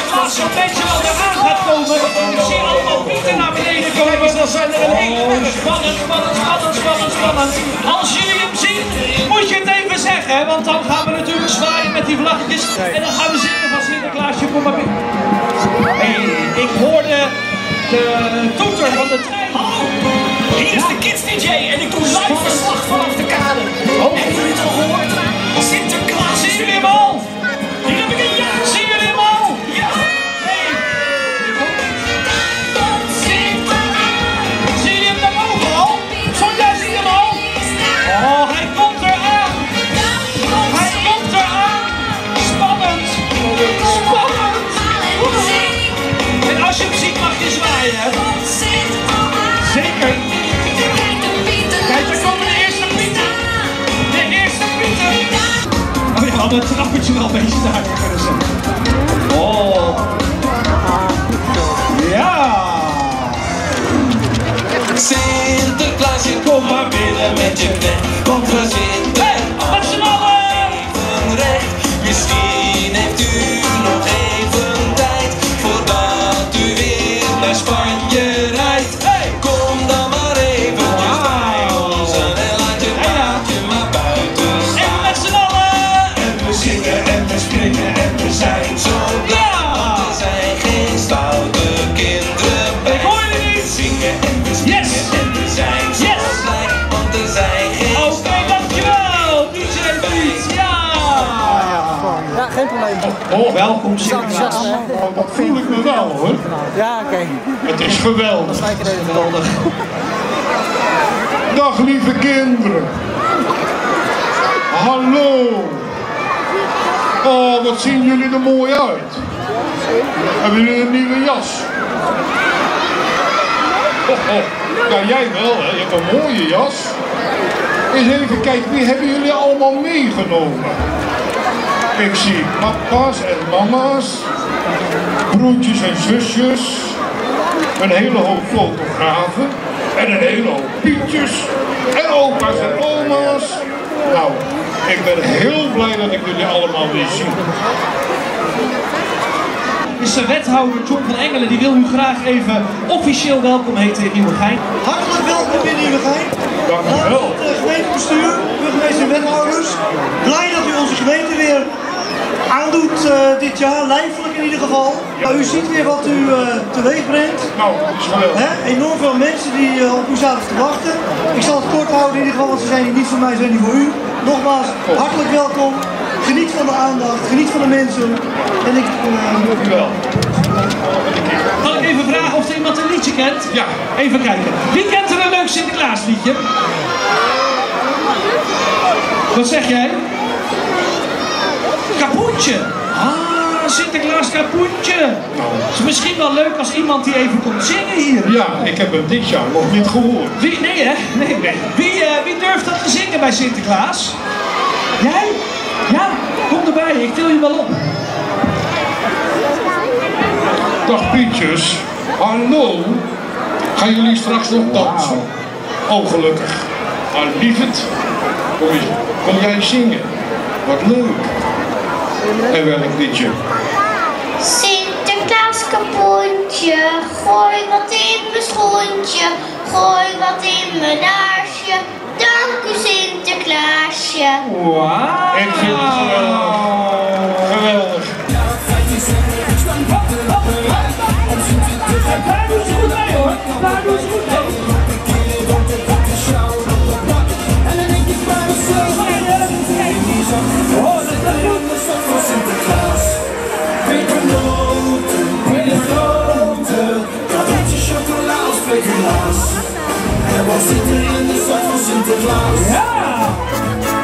Sinterklaas zo'n beetje wat eraan gaat komen. Ik zie allemaal pieten naar beneden komen. Dan zijn er een hele oh, spannend, spannend, spannend, spannend, spannend. Als jullie hem zien, moet je het even zeggen. Want dan gaan we natuurlijk zwaaien met die vlaggetjes. En dan gaan we zingen van Sinterklaasje, kom maar binnen. Hey, ik hoorde de toeter van de trein. Hallo, hier is de Kids DJ en ik doe live verslag vanaf de kade. Hadden het trappetje wel een beetje daar kunnen zetten. Oh! Ja! Sinterklaasje, kom maar binnen met je want we zitten geen probleem. Oh, welkom Sinterklaas. Oh, dat voel ik me wel hoor. Ja, oké. Het is geweldig. Er even Geweldig. Dag lieve kinderen. Hallo. Oh, wat zien jullie er mooi uit. Hebben jullie een nieuwe jas? Oh, oh. Ja, jij wel hè. Je hebt een mooie jas. Eens even kijken, wie hebben jullie allemaal meegenomen? Ik zie papa's en mama's, broertjes en zusjes, een hele hoop fotografen en een hele hoop pietjes en opa's en oma's. Nou, ik ben heel blij dat ik jullie allemaal weer zie. Is de wethouder John van Engelen, die wil u graag even officieel welkom heten in Nieuwegein. Hartelijk welkom in Nieuwegein. Dank u wel. Het gemeentebestuur, burgemeester en wethouders. Blij dat u onze gemeente weer aandoet eh, dit jaar, lijfelijk in ieder geval. Nou, u ziet weer wat u eh, teweeg brengt. Nou, dat is geweldig. Hè? Enorm veel mensen die eh, op u zaten te wachten. Ik zal het kort houden in ieder geval, want ze zijn hier niet voor mij, ze zijn hier voor u. Nogmaals, hartelijk welkom. Geniet van de aandacht, geniet van de mensen. En ik... eh, Dank u wel. Kan ik even vragen of er iemand een liedje kent? Ja. Even kijken. Wie kent er een leuk Sinterklaasliedje? Wat zeg jij? Kapoentje. Ah, Sinterklaas kapoentje. Het is misschien wel leuk als iemand die even komt zingen hier. Ja, ik heb hem dit jaar nog niet gehoord. Wie? Nee hè? Nee, nee. Wie, eh, wie durft dat te zingen bij Sinterklaas? Jij? Ja, kom erbij. Ik til je wel op. Dag Pietjes. Hallo. Gaan jullie straks nog dansen? Oh, gelukkig. Lieverd. Kom, kom jij zingen? Wat leuk. En welk liedje? Sinterklaas kapoentje, gooi wat in mijn schoentje, gooi wat in mijn laarsje. Dank u Sinterklaasje. Wauw. Ik vind het geweldig. Geweldig. Daar doen ze goed mee hoor. Daar doen ze goed Wat zit er in de zak van Sinterklaas? Ja!